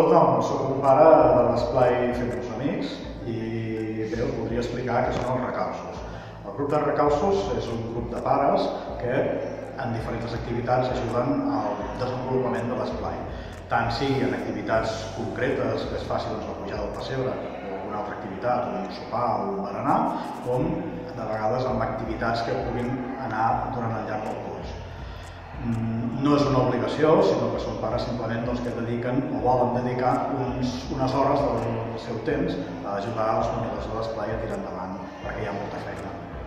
Tothom, soc un pare de l'esplai Fem-nos Amics i bé, us voldria explicar què són els recalços. El grup de recalços és un grup de pares que en diferents activitats ajuden al desenvolupament de l'esplai. Tant sigui en activitats concretes que es faci doncs, la pujada del pessebre o alguna altra activitat, un sopar o un berenar, com de vegades amb activitats que puguin anar durant el llarg del curs. Mm, no és una obligació, sinó que són pares simplement doncs, que dediquen o volen dedicar uns, unes hores del seu temps a ajudar els monitors de l'esplai a tirar endavant, perquè hi ha molta feina.